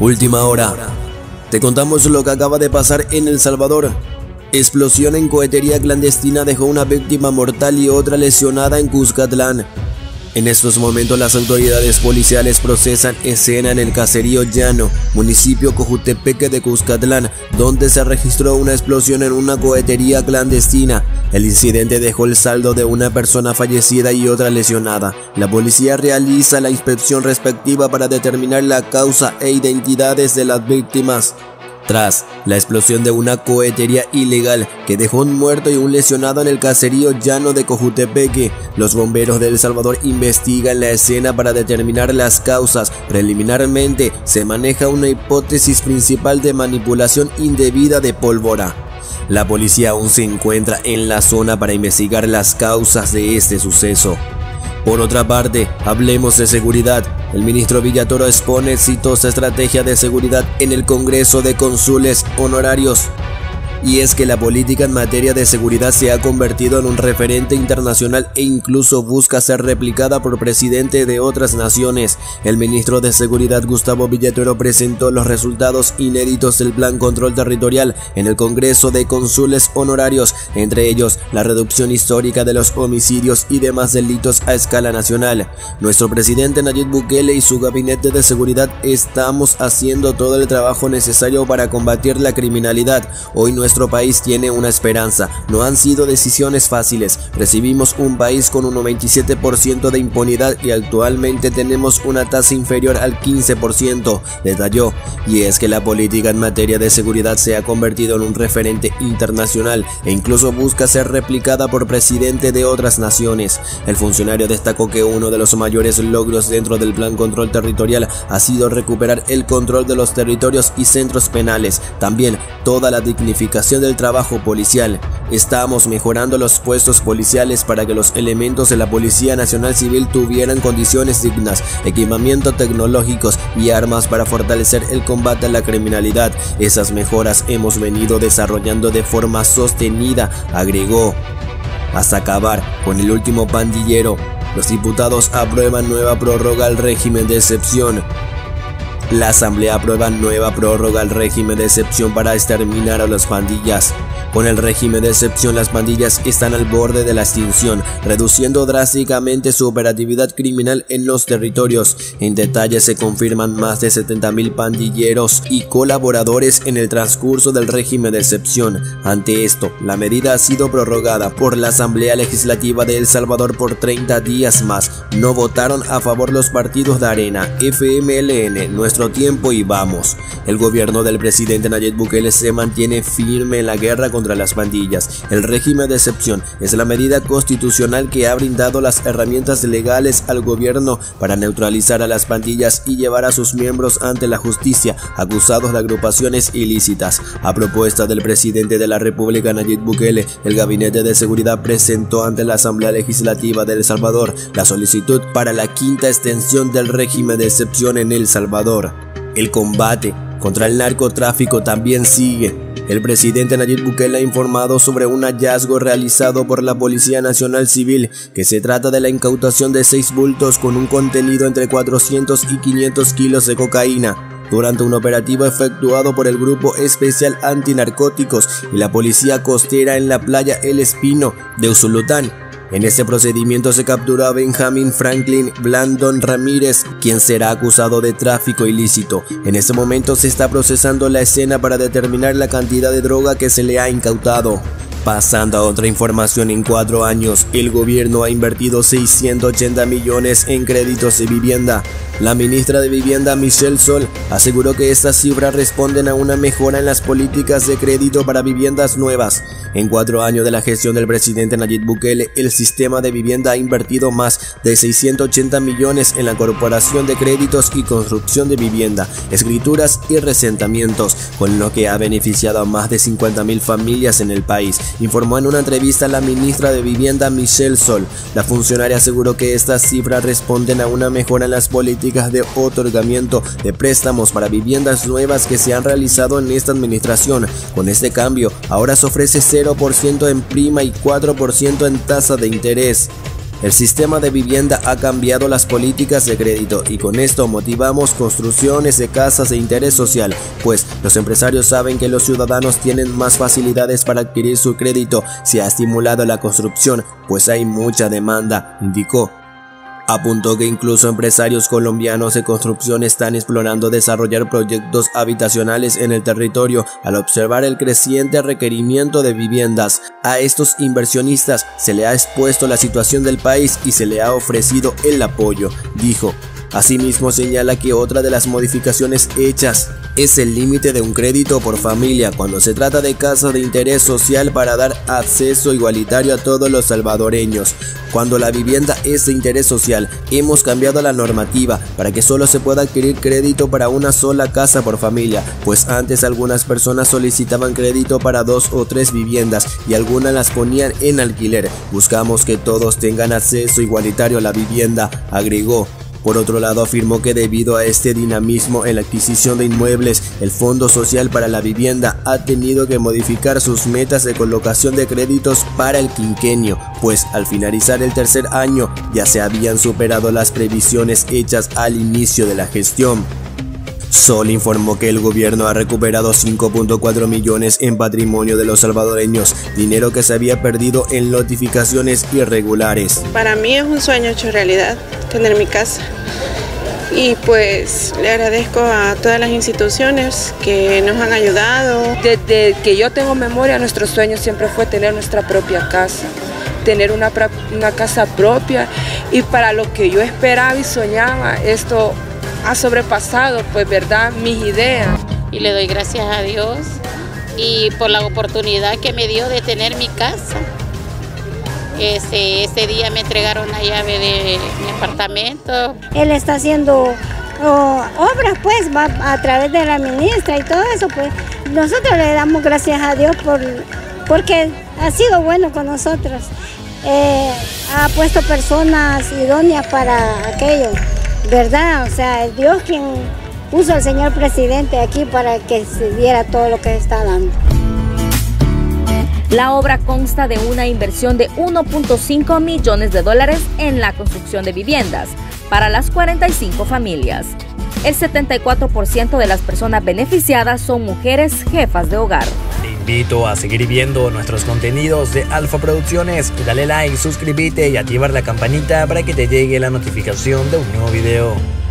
Última hora. Te contamos lo que acaba de pasar en El Salvador. Explosión en cohetería clandestina dejó una víctima mortal y otra lesionada en Cuscatlán. En estos momentos las autoridades policiales procesan escena en el caserío Llano, municipio Cojutepeque de Cuscatlán, donde se registró una explosión en una cohetería clandestina. El incidente dejó el saldo de una persona fallecida y otra lesionada. La policía realiza la inspección respectiva para determinar la causa e identidades de las víctimas. Tras la explosión de una cohetería ilegal que dejó un muerto y un lesionado en el caserío llano de Cojutepeque, los bomberos de El Salvador investigan la escena para determinar las causas. Preliminarmente se maneja una hipótesis principal de manipulación indebida de pólvora. La policía aún se encuentra en la zona para investigar las causas de este suceso. Por otra parte, hablemos de seguridad. El ministro Villatoro expone exitosa estrategia de seguridad en el Congreso de Cónsules Honorarios y es que la política en materia de seguridad se ha convertido en un referente internacional e incluso busca ser replicada por presidentes de otras naciones. El ministro de Seguridad Gustavo Villatoro presentó los resultados inéditos del Plan Control Territorial en el Congreso de Cónsules Honorarios, entre ellos la reducción histórica de los homicidios y demás delitos a escala nacional. Nuestro presidente Nayib Bukele y su gabinete de seguridad estamos haciendo todo el trabajo necesario para combatir la criminalidad. Hoy nuestro nuestro país tiene una esperanza. No han sido decisiones fáciles. Recibimos un país con un 97% de impunidad y actualmente tenemos una tasa inferior al 15%, detalló. Y es que la política en materia de seguridad se ha convertido en un referente internacional e incluso busca ser replicada por presidente de otras naciones. El funcionario destacó que uno de los mayores logros dentro del plan control territorial ha sido recuperar el control de los territorios y centros penales. También toda la dignificación del trabajo policial. Estamos mejorando los puestos policiales para que los elementos de la Policía Nacional Civil tuvieran condiciones dignas, equipamiento tecnológicos y armas para fortalecer el combate a la criminalidad. Esas mejoras hemos venido desarrollando de forma sostenida, agregó. Hasta acabar con el último pandillero, los diputados aprueban nueva prórroga al régimen de excepción. La Asamblea aprueba nueva prórroga al régimen de excepción para exterminar a las pandillas. Con el régimen de excepción las pandillas están al borde de la extinción, reduciendo drásticamente su operatividad criminal en los territorios. En detalle se confirman más de 70.000 pandilleros y colaboradores en el transcurso del régimen de excepción. Ante esto, la medida ha sido prorrogada por la Asamblea Legislativa de El Salvador por 30 días más. No votaron a favor los partidos de Arena, FMLN, Nuestro Tiempo y Vamos. El gobierno del presidente Nayib Bukele se mantiene firme en la guerra con contra las pandillas. El régimen de excepción es la medida constitucional que ha brindado las herramientas legales al gobierno para neutralizar a las pandillas y llevar a sus miembros ante la justicia acusados de agrupaciones ilícitas. A propuesta del presidente de la República Nayib Bukele, el Gabinete de Seguridad presentó ante la Asamblea Legislativa de El Salvador la solicitud para la quinta extensión del régimen de excepción en El Salvador. El combate contra el narcotráfico también sigue el presidente Nayib Bukele ha informado sobre un hallazgo realizado por la Policía Nacional Civil, que se trata de la incautación de seis bultos con un contenido entre 400 y 500 kilos de cocaína durante un operativo efectuado por el Grupo Especial Antinarcóticos y la Policía Costera en la playa El Espino de Usulután. En este procedimiento se capturó a Benjamin Franklin Blandon Ramírez, quien será acusado de tráfico ilícito. En este momento se está procesando la escena para determinar la cantidad de droga que se le ha incautado. Pasando a otra información, en cuatro años, el gobierno ha invertido 680 millones en créditos de vivienda. La ministra de Vivienda Michelle Sol aseguró que estas cifras responden a una mejora en las políticas de crédito para viviendas nuevas. En cuatro años de la gestión del presidente Nayib Bukele, el sistema de vivienda ha invertido más de 680 millones en la corporación de créditos y construcción de vivienda, escrituras y resentamientos, con lo que ha beneficiado a más de 50 mil familias en el país, informó en una entrevista la ministra de Vivienda Michelle Sol. La funcionaria aseguró que estas cifras responden a una mejora en las políticas de otorgamiento de préstamos para viviendas nuevas que se han realizado en esta administración. Con este cambio, ahora se ofrece 0% en prima y 4% en tasa de interés. El sistema de vivienda ha cambiado las políticas de crédito y con esto motivamos construcciones de casas de interés social, pues los empresarios saben que los ciudadanos tienen más facilidades para adquirir su crédito. Se ha estimulado la construcción, pues hay mucha demanda, indicó. Apuntó que incluso empresarios colombianos de construcción están explorando desarrollar proyectos habitacionales en el territorio al observar el creciente requerimiento de viviendas. A estos inversionistas se le ha expuesto la situación del país y se le ha ofrecido el apoyo, dijo. Asimismo señala que otra de las modificaciones hechas es el límite de un crédito por familia cuando se trata de casas de interés social para dar acceso igualitario a todos los salvadoreños. Cuando la vivienda es de interés social, hemos cambiado la normativa para que solo se pueda adquirir crédito para una sola casa por familia, pues antes algunas personas solicitaban crédito para dos o tres viviendas y algunas las ponían en alquiler. Buscamos que todos tengan acceso igualitario a la vivienda, agregó. Por otro lado, afirmó que debido a este dinamismo en la adquisición de inmuebles, el Fondo Social para la Vivienda ha tenido que modificar sus metas de colocación de créditos para el quinquenio, pues al finalizar el tercer año ya se habían superado las previsiones hechas al inicio de la gestión. Sol informó que el gobierno ha recuperado 5.4 millones en patrimonio de los salvadoreños, dinero que se había perdido en notificaciones irregulares. Para mí es un sueño hecho realidad tener mi casa. Y pues le agradezco a todas las instituciones que nos han ayudado. Desde que yo tengo memoria, nuestro sueño siempre fue tener nuestra propia casa, tener una, una casa propia. Y para lo que yo esperaba y soñaba, esto ha sobrepasado, pues, ¿verdad?, mis ideas. Y le doy gracias a Dios y por la oportunidad que me dio de tener mi casa. Ese, ese día me entregaron la llave de mi apartamento. Él está haciendo oh, obras, pues, va a través de la ministra y todo eso, pues. Nosotros le damos gracias a Dios por, porque ha sido bueno con nosotros. Eh, ha puesto personas idóneas para aquello. ¿Verdad? O sea, es Dios quien puso al señor presidente aquí para que se diera todo lo que está dando. La obra consta de una inversión de 1.5 millones de dólares en la construcción de viviendas para las 45 familias. El 74% de las personas beneficiadas son mujeres jefas de hogar. Invito a seguir viendo nuestros contenidos de Alfa Producciones. Dale like, suscríbete y activar la campanita para que te llegue la notificación de un nuevo video.